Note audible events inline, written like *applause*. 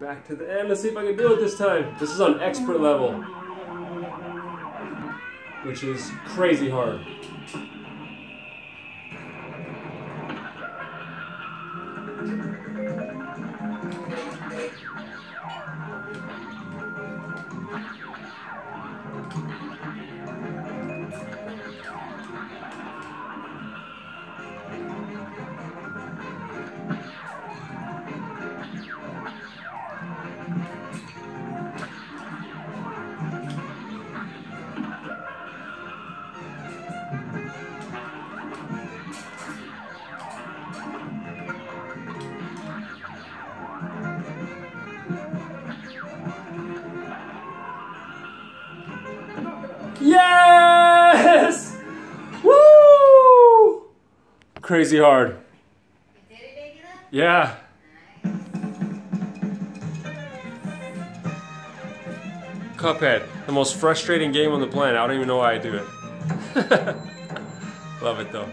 Back to the end. Let's see if I can do it this time. This is on expert level, which is crazy hard. Yes! Woo! Crazy hard. Yeah. Cuphead, the most frustrating game on the planet. I don't even know why I do it. *laughs* Love it though.